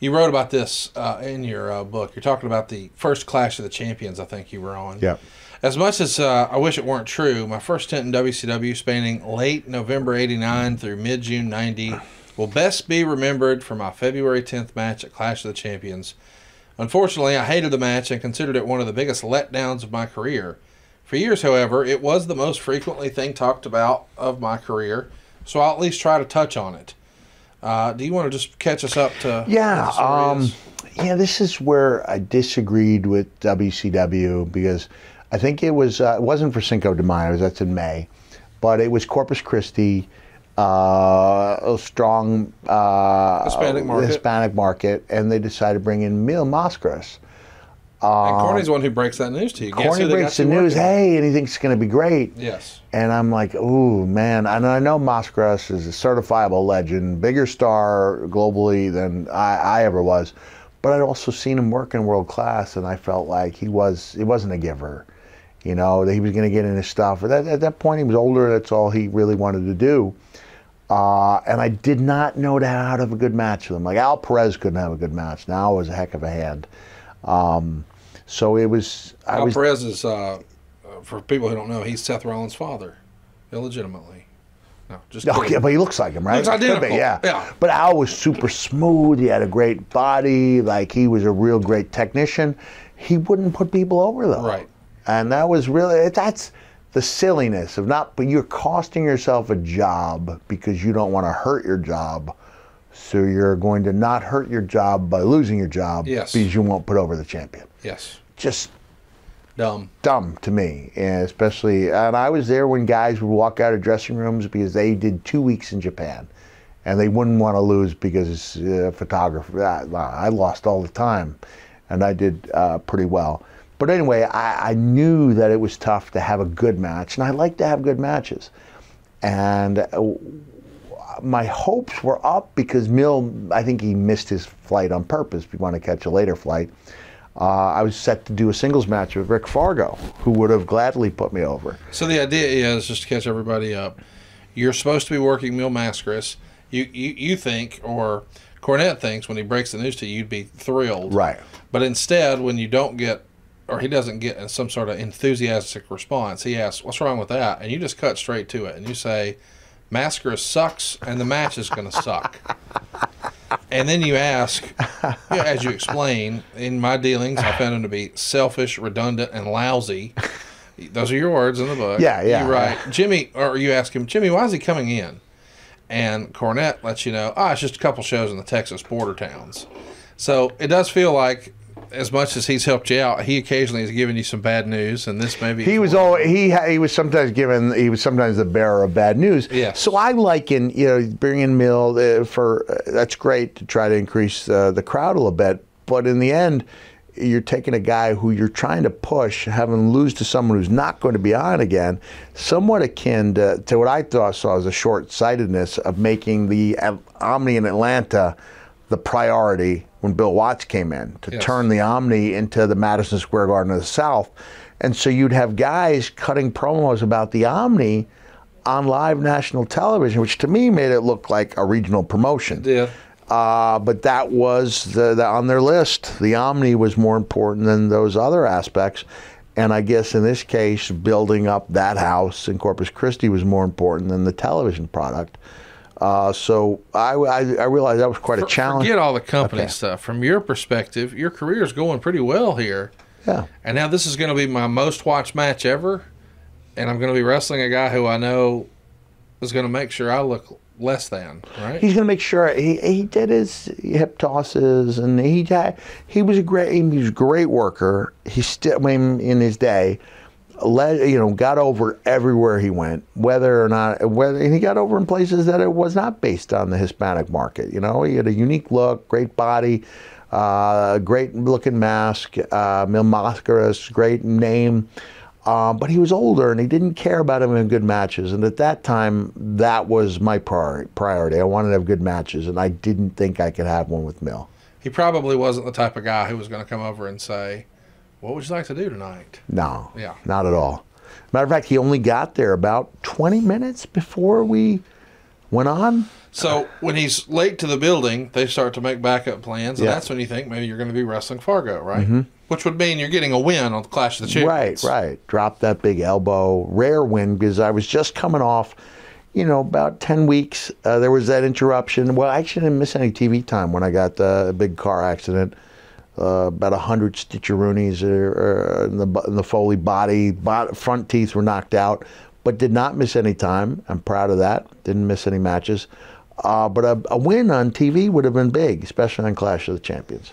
You wrote about this uh, in your uh, book. You're talking about the first Clash of the Champions. I think you were on. Yeah. As much as uh, I wish it weren't true, my first stint in WCW, spanning late November '89 through mid June '90, will best be remembered for my February 10th match at Clash of the Champions. Unfortunately, I hated the match and considered it one of the biggest letdowns of my career. For years, however, it was the most frequently thing talked about of my career, so I'll at least try to touch on it. Uh, do you want to just catch us up to? Yeah, what the story um, yeah. This is where I disagreed with WCW because I think it was uh, it wasn't for Cinco de Mayo. That's in May, but it was Corpus Christi, uh, a strong uh, Hispanic market. Hispanic market, and they decided to bring in Mil And Corny's the one who breaks that news to you. Corny breaks the news. working? Hey, and he thinks it's going to be great. Yes. And I'm like, ooh, man. And I know Mascaras is a certifiable legend, bigger star globally than I, I ever was. But I'd also seen him work in world class, and I felt like he was he wasn't a giver. You know, that he was going to get in his stuff. At that, at that point, he was older. That's all he really wanted to do. Uh, and I did not know how to have a good match with him. Like Al Perez couldn't have a good match. Now was a heck of a hand. Um, so it was. I Al was Perez is, uh, for people who don't know, he's Seth Rollins' father, illegitimately. No, just Okay, but he looks like him, right? Looks Could be, identical. yeah. Yeah. But Al was super smooth. He had a great body. Like he was a real great technician. He wouldn't put people over though. Right. And that was really that's the silliness of not. But you're costing yourself a job because you don't want to hurt your job. So you're going to not hurt your job by losing your job Yes. because you won't put over the champion. Yes. Just Dumb. dumb to me, and especially. And I was there when guys would walk out of dressing rooms because they did two weeks in Japan, and they wouldn't want to lose because uh, photographer. I, I lost all the time, and I did uh, pretty well. But anyway, I, I knew that it was tough to have a good match, and I like to have good matches. And uh, my hopes were up because Mil, I think he missed his flight on purpose. If you want to catch a later flight, uh, I was set to do a singles match with Rick Fargo, who would have gladly put me over. So the idea is just to catch everybody up. You're supposed to be working Mil Mascaras. You, you you think, or Cornette thinks, when he breaks the news to you, you'd be thrilled. Right. But instead, when you don't get, or he doesn't get some sort of enthusiastic response, he asks, "What's wrong with that?" And you just cut straight to it, and you say, "Mascara sucks, and the match is going to suck." and then you ask, you know, as you explain, in my dealings, I found him to be selfish, redundant, and lousy. Those are your words in the book. Yeah, yeah. You write, Jimmy, or you ask him, Jimmy, why is he coming in? And Cornette lets you know, ah, it's just a couple shows in the Texas border towns. So it does feel like, as much as he's helped you out, he occasionally has given you some bad news, and this maybe He was all he he was sometimes given he was sometimes the bearer of bad news. Yes. So I liken you know bringing Mil uh, for uh, that's great to try to increase uh, the crowd a little bit, but in the end. You're taking a guy who you're trying to push, having lose to someone who's not going to be on again, somewhat akin to, to what I thought saw as a short sightedness of making the Omni in Atlanta the priority when Bill Watts came in to Yes. turn the Omni into the Madison Square Garden of the South. And so you'd have guys cutting promos about the Omni on live national television, which to me made it look like a regional promotion. Yeah. Uh, but that was the, the, on their list. The Omni was more important than those other aspects. And I guess in this case, building up that house in Corpus Christi was more important than the television product. Uh, so I, I, I realized that was quite a challenge. Forget all the company Okay. stuff. From your perspective, your career is going pretty well here. Yeah. And now this is going to be my most watched match ever, and I'm going to be wrestling a guy who I know is going to make sure I look less than right. He's going to make sure he, he did his hip tosses and he had, he was a great he was a great worker. He still I mean, in his day led you know got over everywhere he went, whether or not whether and he got over in places that it was not based on the Hispanic market. You know, he had a unique look, great body, uh, great looking mask, uh, Mil Mascaras, great name. Uh, but he was older and he didn't care about having good matches. And at that time, that was my priority. priority. I wanted to have good matches, and I didn't think I could have one with Mil. he probably wasn't the type of guy who was going to come over and say, "What would you like to do tonight?" No, Yeah. not at all. Matter of fact, he only got there about 20 minutes before we went on. So when he's late to the building, they start to make backup plans, and Yeah. that's when you think maybe you're going to be wrestling Fargo, right? Which would mean you're getting a win on the Clash of the Champions. Right, right. Drop that big elbow. Rare win because I was just coming off, you know, about 10 weeks. Uh, there was that interruption. Well, I actually didn't miss any TV time when I got uh, a big car accident. Uh, about 100 stitcheroonies in, the, in the Foley body. Front teeth were knocked out, but did not miss any time. I'm proud of that. Didn't miss any matches. Uh, but a, a win on TV would have been big, especially on Clash of the Champions.